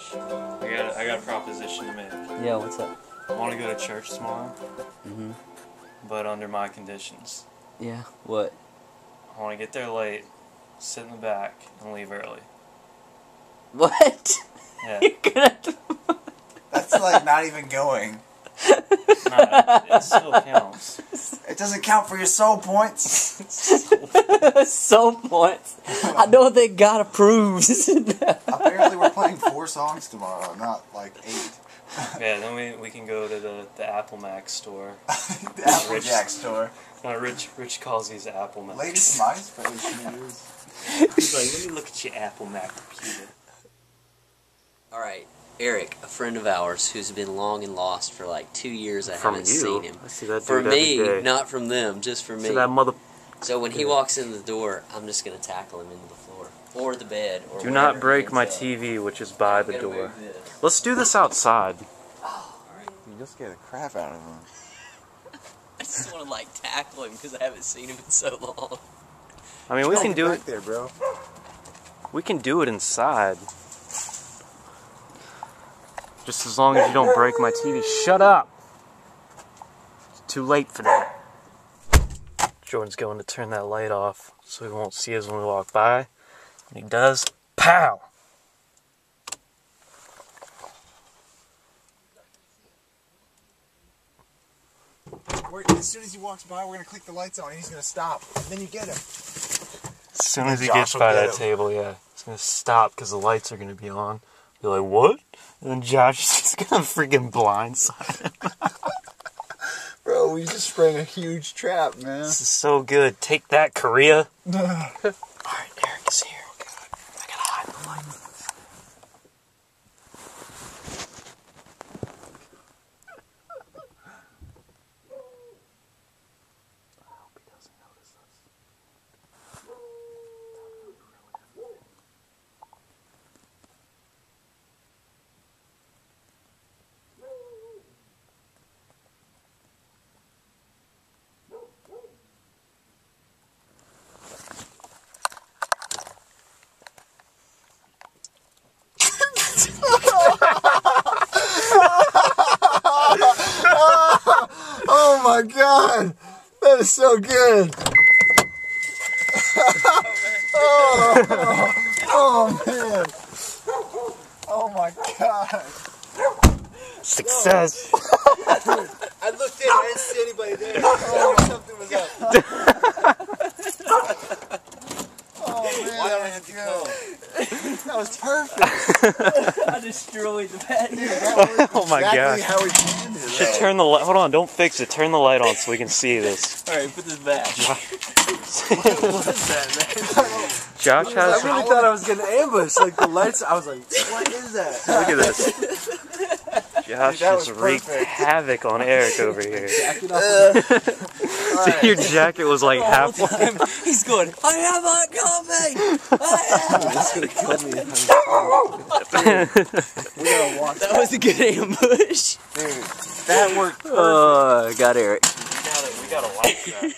Josh, I got I got a proposition to make. Yeah, what's up? I want to go to church tomorrow, Mhm. but under my conditions. Yeah, what? I want to get there late, sit in the back, and leave early. What? Yeah, You're gonna That's like not even going. nah, it still counts. It doesn't count for your soul points. so points. I know what they gotta prove. Apparently, we're playing four songs tomorrow, not like eight. Yeah, then we, we can go to the, the Apple Mac store. the Applejack store. Uh, Rich Rich calls these Apple Macs. Latest MySpace news. He's like, let me look at your Apple Mac computer. All right, Eric, a friend of ours who's been long and lost for like two years. I From haven't you? seen him. I see that For dude every me, day. not from them, just for me. See that mother. So when he walks in the door, I'm just gonna tackle him into the floor or the bed. Or Do not break my up. TV, which is by the Gotta door. Let's do this outside. Oh, You just scared the crap out of him. I just want to like tackle him because I haven't seen him in so long. I mean, we Don't can do back it. there, bro. We can do it inside. Just as long as you don't break my TV. Shut up! It's too late for that. Jordan's going to turn that light off so he won't see us when we walk by. When he does, pow! We're, as soon as he walks by, we're gonna click the lights on, and he's gonna stop. And then you get him. As soon as he Josh gets by get that him. table, yeah, he's gonna stop because the lights are gonna be on. You're like, what? And then Josh is just gonna freaking blindside him. We just sprang a huge trap, man. This is so good. Take that, Korea. Alright, Eric is here. I gotta hide the light. I hope he doesn't notice us. Oh my god! That is so good! Oh, oh, oh man! Oh my god! Success. I looked in, I didn't see anybody there. Oh, something was up. Oh man, Why do I that have was to good. That was perfect. I destroyed the bed. oh my exactly gosh. how we planned it. Should turn the light. Hold on, don't fix it. Turn the light on so we can see this. All right, put this back. Josh has. I has. really thought I was getting ambushed. Like the lights, I was like, "What is that?" Look at this. Josh Dude, that just wreaked perfect. havoc on Eric over here. Jacket your jacket was like half. time he's going, I have a coffee! I have It's gonna kill me. we gotta watch That was a good ambush. dude. That worked. Oh, I got Eric. We gotta watch that.